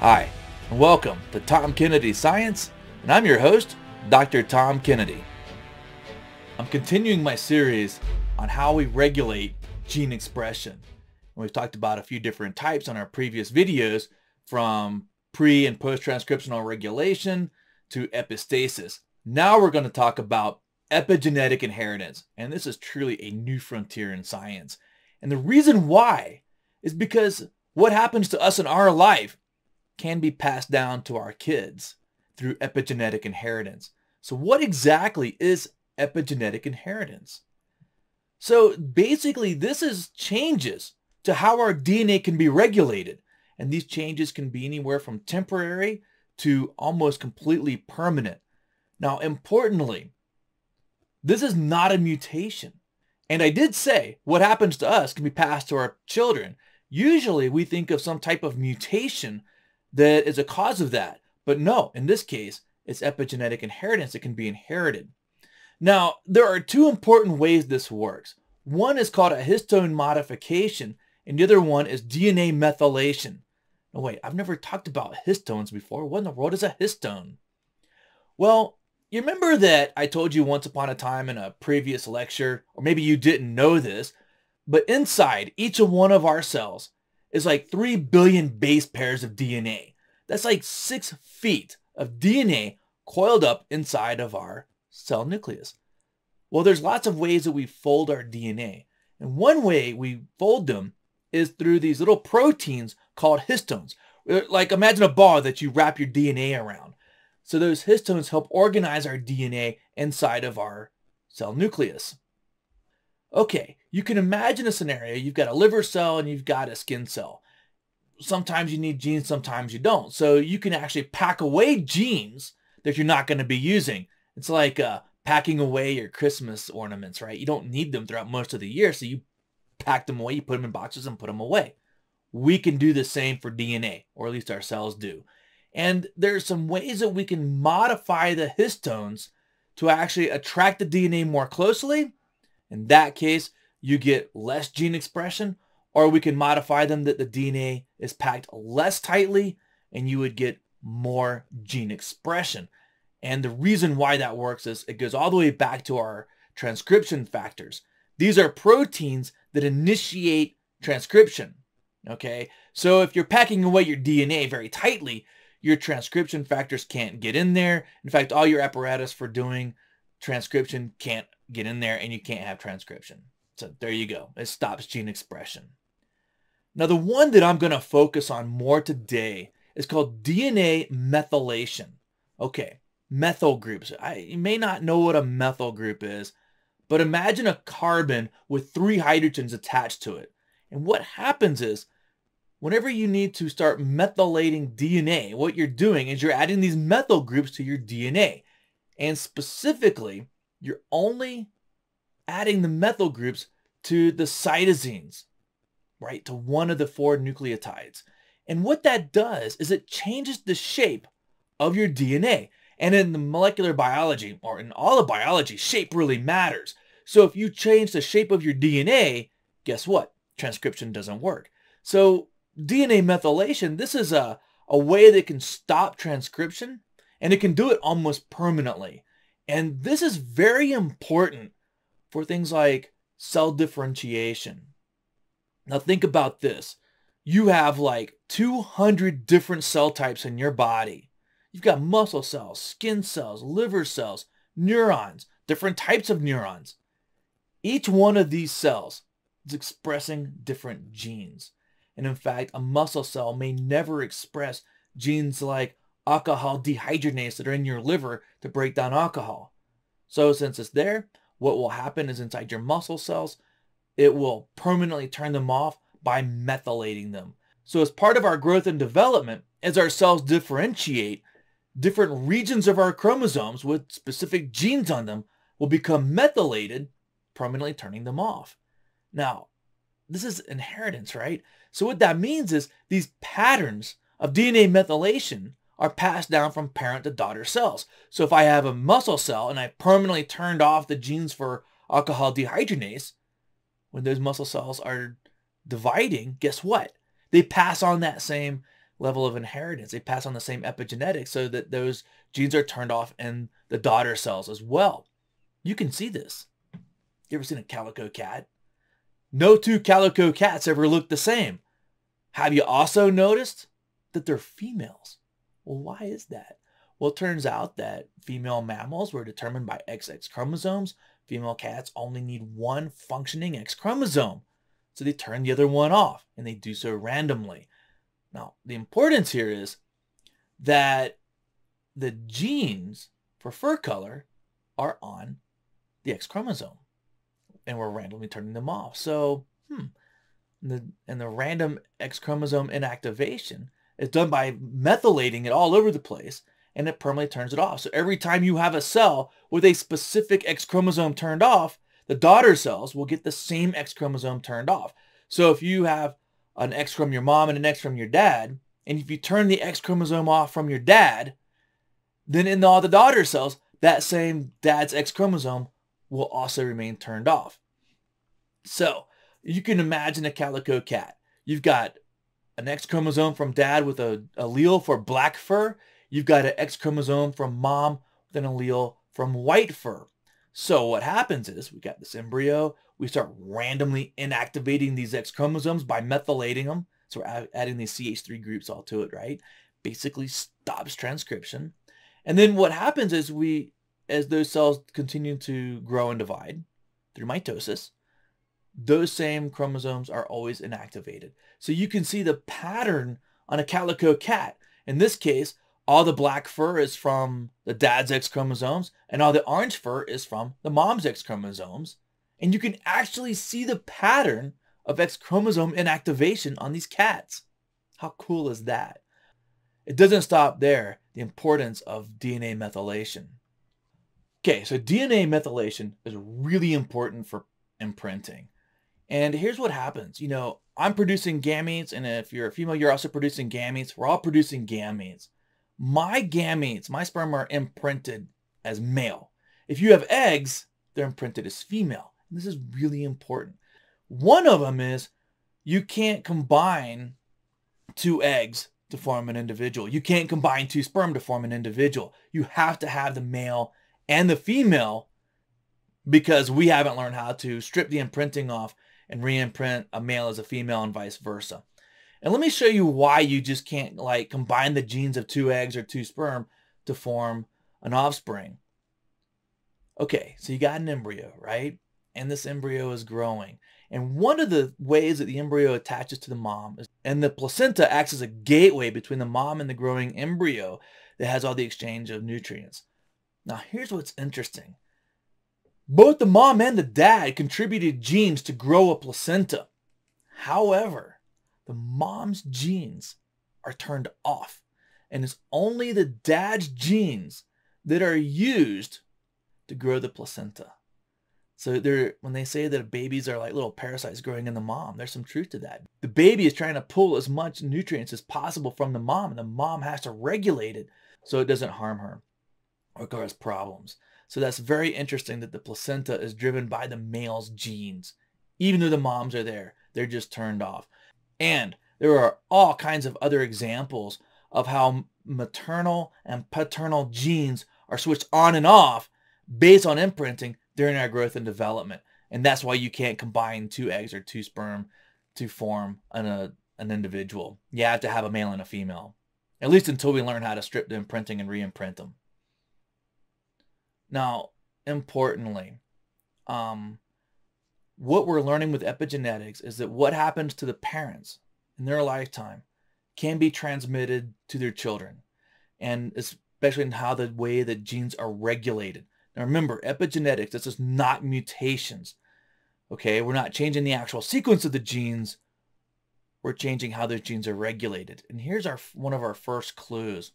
Hi, and welcome to Tom Kennedy Science, and I'm your host, Dr. Tom Kennedy. I'm continuing my series on how we regulate gene expression. And we've talked about a few different types on our previous videos, from pre and post-transcriptional regulation to epistasis. Now we're going to talk about epigenetic inheritance, and this is truly a new frontier in science. And the reason why is because what happens to us in our life can be passed down to our kids through epigenetic inheritance. So what exactly is epigenetic inheritance? So basically this is changes to how our DNA can be regulated. And these changes can be anywhere from temporary to almost completely permanent. Now, importantly, this is not a mutation. And I did say what happens to us can be passed to our children. Usually we think of some type of mutation that is a cause of that. But no, in this case, it's epigenetic inheritance that can be inherited. Now, there are two important ways this works. One is called a histone modification, and the other one is DNA methylation. No, wait, I've never talked about histones before. What in the world is a histone? Well, you remember that I told you once upon a time in a previous lecture, or maybe you didn't know this, but inside each one of our cells is like 3 billion base pairs of DNA. That's like 6 feet of DNA coiled up inside of our cell nucleus. Well, there's lots of ways that we fold our DNA. And one way we fold them is through these little proteins called histones. Uh, like imagine a ball that you wrap your DNA around. So those histones help organize our DNA inside of our cell nucleus. Okay, you can imagine a scenario. You've got a liver cell and you've got a skin cell. Sometimes you need genes, sometimes you don't. So you can actually pack away genes that you're not going to be using. It's like uh, packing away your Christmas ornaments, right? You don't need them throughout most of the year. So you pack them away, you put them in boxes and put them away. We can do the same for DNA, or at least our cells do. And there's some ways that we can modify the histones to actually attract the DNA more closely in that case, you get less gene expression, or we can modify them that the DNA is packed less tightly and you would get more gene expression. And the reason why that works is it goes all the way back to our transcription factors. These are proteins that initiate transcription. Okay, so if you're packing away your DNA very tightly, your transcription factors can't get in there. In fact, all your apparatus for doing transcription can't get in there and you can't have transcription. So there you go. It stops gene expression. Now the one that I'm going to focus on more today is called DNA methylation. Okay, methyl groups. I, you may not know what a methyl group is, but imagine a carbon with three hydrogens attached to it. And what happens is, whenever you need to start methylating DNA, what you're doing is you're adding these methyl groups to your DNA. And specifically, you're only adding the methyl groups to the cytosines, right? To one of the four nucleotides. And what that does is it changes the shape of your DNA. And in the molecular biology, or in all of biology, shape really matters. So if you change the shape of your DNA, guess what? Transcription doesn't work. So DNA methylation, this is a, a way that can stop transcription and it can do it almost permanently. And this is very important for things like cell differentiation. Now think about this. You have like 200 different cell types in your body. You've got muscle cells, skin cells, liver cells, neurons, different types of neurons. Each one of these cells is expressing different genes. And in fact, a muscle cell may never express genes like alcohol dehydrogenase that are in your liver to break down alcohol. So since it's there, what will happen is inside your muscle cells, it will permanently turn them off by methylating them. So as part of our growth and development, as our cells differentiate, different regions of our chromosomes with specific genes on them will become methylated, permanently turning them off. Now, this is inheritance, right? So what that means is these patterns of DNA methylation are passed down from parent to daughter cells. So if I have a muscle cell and I permanently turned off the genes for alcohol dehydrogenase, when those muscle cells are dividing, guess what? They pass on that same level of inheritance. They pass on the same epigenetics so that those genes are turned off in the daughter cells as well. You can see this. You ever seen a calico cat? No two calico cats ever look the same. Have you also noticed that they're females? Well, why is that? Well, it turns out that female mammals were determined by XX chromosomes. Female cats only need one functioning X chromosome. So they turn the other one off and they do so randomly. Now, the importance here is that the genes for fur color are on the X chromosome and we're randomly turning them off. So, hmm, and the, and the random X chromosome inactivation is done by methylating it all over the place and it permanently turns it off. So every time you have a cell with a specific X chromosome turned off, the daughter cells will get the same X chromosome turned off. So if you have an X from your mom and an X from your dad, and if you turn the X chromosome off from your dad, then in all the daughter cells, that same dad's X chromosome will also remain turned off. So you can imagine a calico cat. You've got an X chromosome from dad with a allele for black fur. You've got an X chromosome from mom with an allele from white fur. So what happens is we got this embryo. We start randomly inactivating these X chromosomes by methylating them. So we're adding these CH3 groups all to it, right? Basically stops transcription. And then what happens is we, as those cells continue to grow and divide through mitosis, those same chromosomes are always inactivated. So you can see the pattern on a calico cat. In this case, all the black fur is from the dad's X chromosomes and all the orange fur is from the mom's X chromosomes. And you can actually see the pattern of X chromosome inactivation on these cats. How cool is that? It doesn't stop there, the importance of DNA methylation. Okay, so DNA methylation is really important for imprinting. And here's what happens. You know, I'm producing gametes, and if you're a female, you're also producing gametes. We're all producing gametes. My gametes, my sperm are imprinted as male. If you have eggs, they're imprinted as female. And this is really important. One of them is you can't combine two eggs to form an individual. You can't combine two sperm to form an individual. You have to have the male and the female because we haven't learned how to strip the imprinting off and reimprint a male as a female and vice versa. And let me show you why you just can't like combine the genes of two eggs or two sperm to form an offspring. Okay, so you got an embryo, right? And this embryo is growing. And one of the ways that the embryo attaches to the mom is, and the placenta acts as a gateway between the mom and the growing embryo that has all the exchange of nutrients. Now, here's what's interesting. Both the mom and the dad contributed genes to grow a placenta. However, the mom's genes are turned off and it's only the dad's genes that are used to grow the placenta. So they're, when they say that babies are like little parasites growing in the mom, there's some truth to that. The baby is trying to pull as much nutrients as possible from the mom and the mom has to regulate it so it doesn't harm her or cause problems. So that's very interesting that the placenta is driven by the male's genes. Even though the moms are there, they're just turned off. And there are all kinds of other examples of how maternal and paternal genes are switched on and off based on imprinting during our growth and development. And that's why you can't combine two eggs or two sperm to form an, a, uh, an individual. You have to have a male and a female, at least until we learn how to strip the imprinting and re-imprint them. Now, importantly, um, what we're learning with epigenetics is that what happens to the parents in their lifetime can be transmitted to their children, and especially in how the way that genes are regulated. Now remember, epigenetics, this is not mutations. Okay, we're not changing the actual sequence of the genes. We're changing how those genes are regulated. And here's our one of our first clues.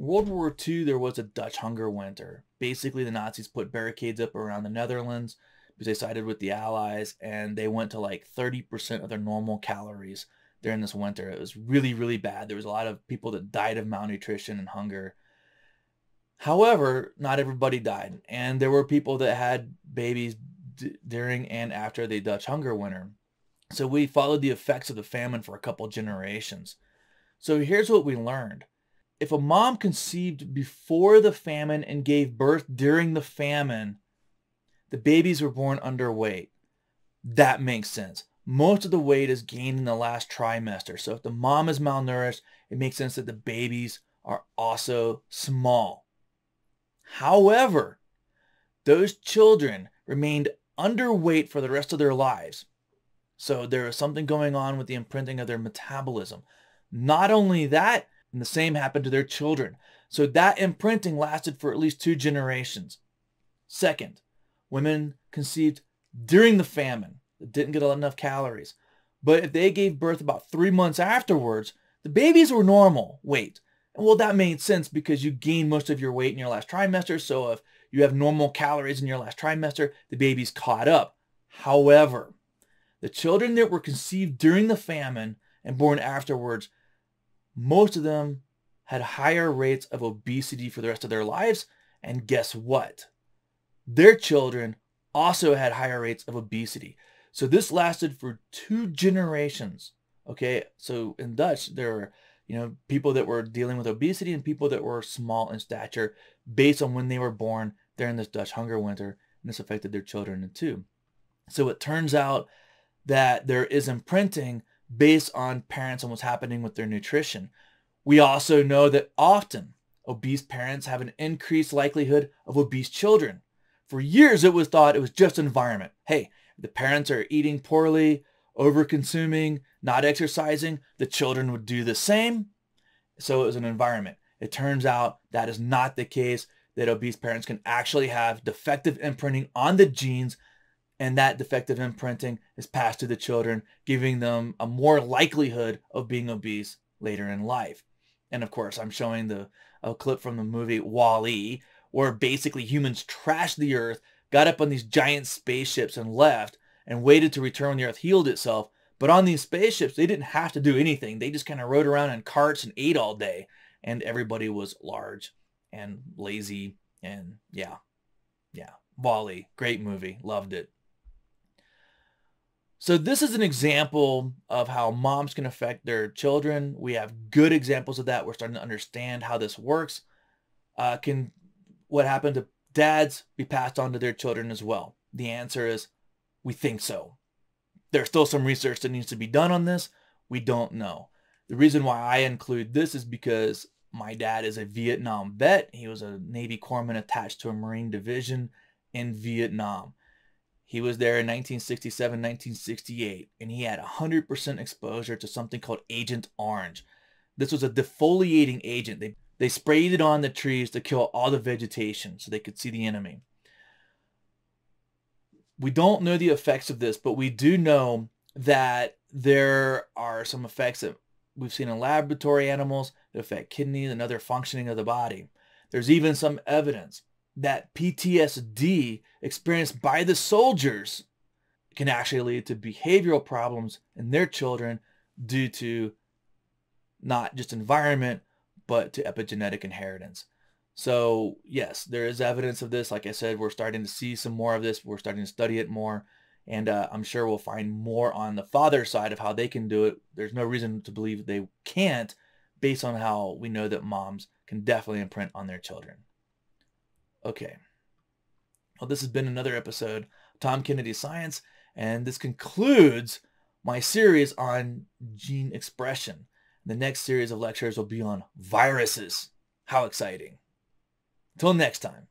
World War II, there was a Dutch hunger winter. Basically, the Nazis put barricades up around the Netherlands because they sided with the Allies and they went to like 30% of their normal calories during this winter. It was really, really bad. There was a lot of people that died of malnutrition and hunger. However, not everybody died. And there were people that had babies during and after the Dutch hunger winter. So we followed the effects of the famine for a couple generations. So here's what we learned. If a mom conceived before the famine and gave birth during the famine, the babies were born underweight. That makes sense. Most of the weight is gained in the last trimester. So if the mom is malnourished, it makes sense that the babies are also small. However, those children remained underweight for the rest of their lives. So there is something going on with the imprinting of their metabolism. Not only that, and the same happened to their children. So that imprinting lasted for at least two generations. Second, women conceived during the famine that didn't get enough calories. But if they gave birth about three months afterwards, the babies were normal weight. And well, that made sense because you gain most of your weight in your last trimester. So if you have normal calories in your last trimester, the baby's caught up. However, the children that were conceived during the famine and born afterwards, most of them had higher rates of obesity for the rest of their lives. And guess what? Their children also had higher rates of obesity. So this lasted for two generations. Okay, so in Dutch, there are you know people that were dealing with obesity and people that were small in stature based on when they were born during this Dutch hunger winter, and this affected their children too. So it turns out that there is imprinting based on parents and what's happening with their nutrition. We also know that often obese parents have an increased likelihood of obese children. For years, it was thought it was just environment. Hey, the parents are eating poorly, over consuming, not exercising, the children would do the same. So it was an environment. It turns out that is not the case, that obese parents can actually have defective imprinting on the genes and that defective imprinting is passed to the children, giving them a more likelihood of being obese later in life. And of course, I'm showing the a clip from the movie WALL-E, where basically humans trashed the earth, got up on these giant spaceships and left, and waited to return when the earth healed itself. But on these spaceships, they didn't have to do anything. They just kind of rode around in carts and ate all day. And everybody was large and lazy. And yeah, yeah. WALL-E, great movie. Loved it. So this is an example of how moms can affect their children. We have good examples of that. We're starting to understand how this works. Uh, can what happened to dads be passed on to their children as well? The answer is we think so. There's still some research that needs to be done on this. We don't know. The reason why I include this is because my dad is a Vietnam vet. He was a Navy corpsman attached to a Marine division in Vietnam. He was there in 1967, 1968, and he had 100% exposure to something called Agent Orange. This was a defoliating agent. They, they sprayed it on the trees to kill all the vegetation so they could see the enemy. We don't know the effects of this, but we do know that there are some effects that we've seen in laboratory animals that affect kidneys and other functioning of the body. There's even some evidence that PTSD experienced by the soldiers can actually lead to behavioral problems in their children due to not just environment, but to epigenetic inheritance. So yes, there is evidence of this. Like I said, we're starting to see some more of this. We're starting to study it more. And uh, I'm sure we'll find more on the father side of how they can do it. There's no reason to believe they can't based on how we know that moms can definitely imprint on their children. Okay. Well, this has been another episode of Tom Kennedy Science, and this concludes my series on gene expression. The next series of lectures will be on viruses. How exciting. Until next time.